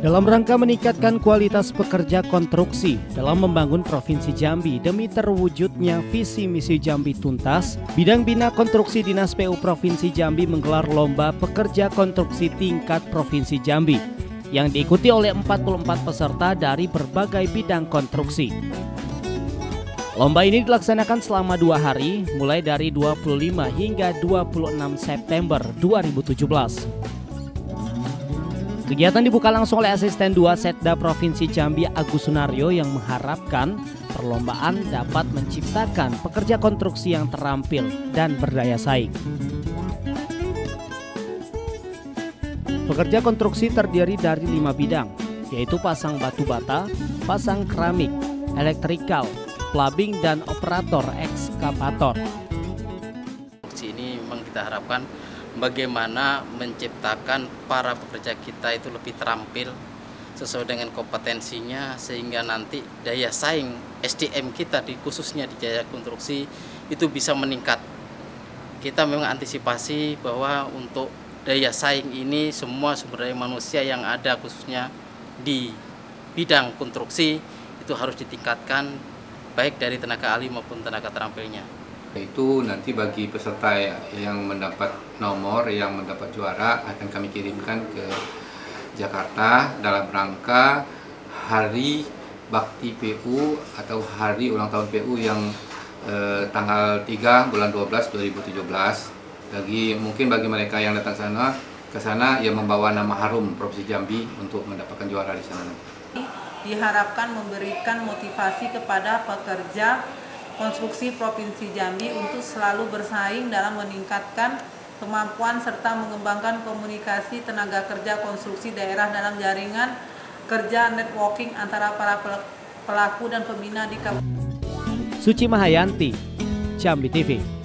Dalam rangka meningkatkan kualitas pekerja konstruksi dalam membangun Provinsi Jambi demi terwujudnya visi misi Jambi tuntas, Bidang Bina Konstruksi Dinas PU Provinsi Jambi menggelar lomba pekerja konstruksi tingkat Provinsi Jambi yang diikuti oleh 44 peserta dari berbagai bidang konstruksi. Lomba ini dilaksanakan selama dua hari, mulai dari 25 hingga 26 September 2017. Kegiatan dibuka langsung oleh asisten 2 Setda Provinsi Jambi Agus Sunario yang mengharapkan perlombaan dapat menciptakan pekerja konstruksi yang terampil dan berdaya saing. Pekerja konstruksi terdiri dari lima bidang, yaitu pasang batu bata, pasang keramik, elektrikal, plumbing, dan operator ekskavator. Ini memang kita harapkan bagaimana menciptakan para pekerja kita itu lebih terampil sesuai dengan kompetensinya sehingga nanti daya saing SDM kita di khususnya di jaya konstruksi itu bisa meningkat. Kita memang antisipasi bahwa untuk daya saing ini semua sumber daya manusia yang ada khususnya di bidang konstruksi itu harus ditingkatkan baik dari tenaga ahli maupun tenaga terampilnya itu nanti bagi peserta yang mendapat nomor yang mendapat juara akan kami kirimkan ke Jakarta dalam rangka hari bakti PU atau hari ulang tahun PU yang eh, tanggal 3 bulan 12 2017 bagi mungkin bagi mereka yang datang sana ke sana yang membawa nama harum Provinsi Jambi untuk mendapatkan juara di sana. Diharapkan memberikan motivasi kepada pekerja konstruksi Provinsi Jambi untuk selalu bersaing dalam meningkatkan kemampuan serta mengembangkan komunikasi tenaga kerja konstruksi daerah dalam jaringan kerja networking antara para pelaku dan pembina di kabupaten. Suci Mahayanti, Jambi TV.